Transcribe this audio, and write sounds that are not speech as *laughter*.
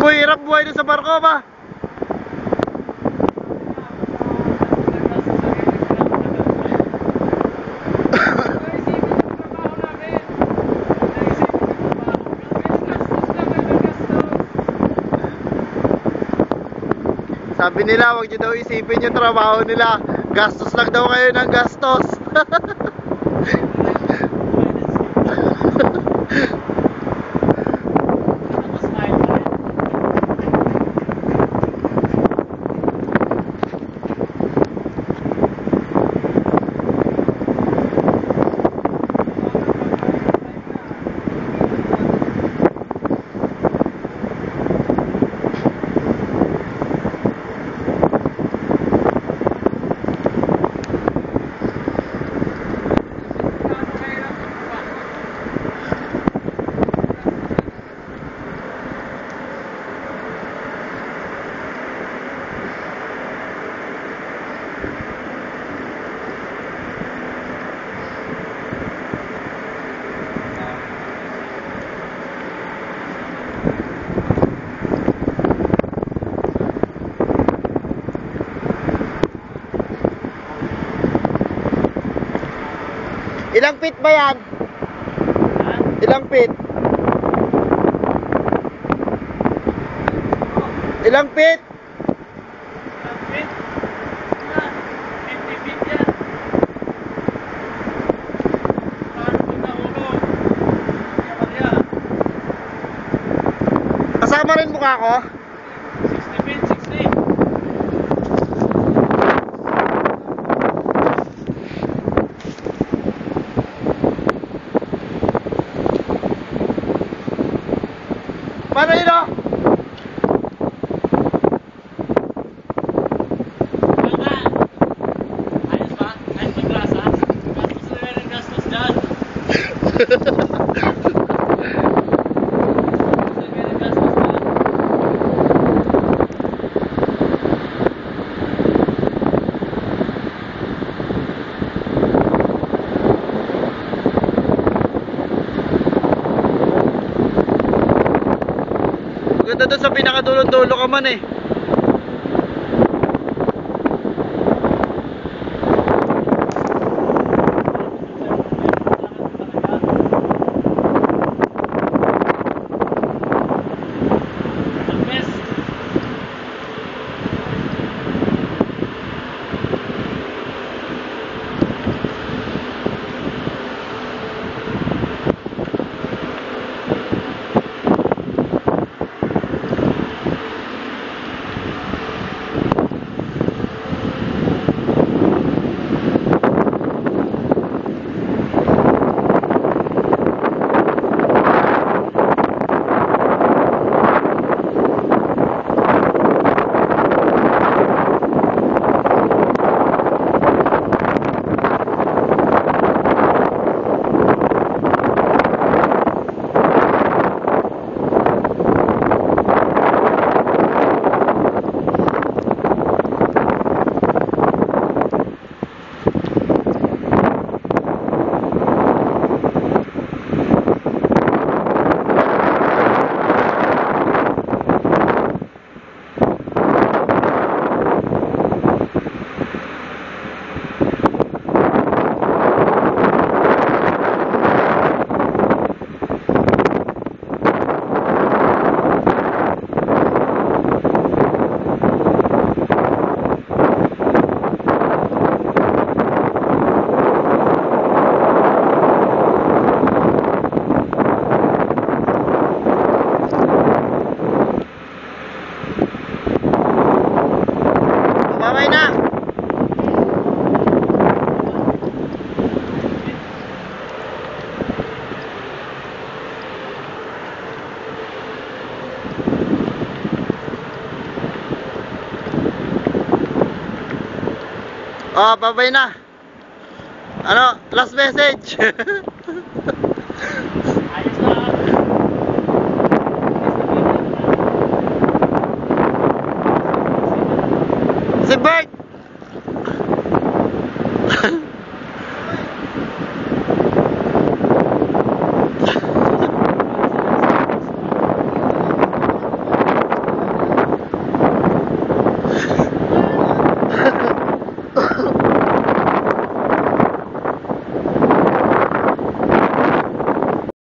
Mo hirap buhay doon sa barko ba? Sabi nila, wag nyo daw isipin yung trabaho nila. Gastos lang daw kayo ng gastos. *laughs* Ilang feet ba yan? Ilang feet? Ilang feet? Kasama rin mukha ko? Doon sa pinakadulong-dulo ka man eh. Oh, babay na. Ano, last message. Ayos *laughs* lang. Si Bert!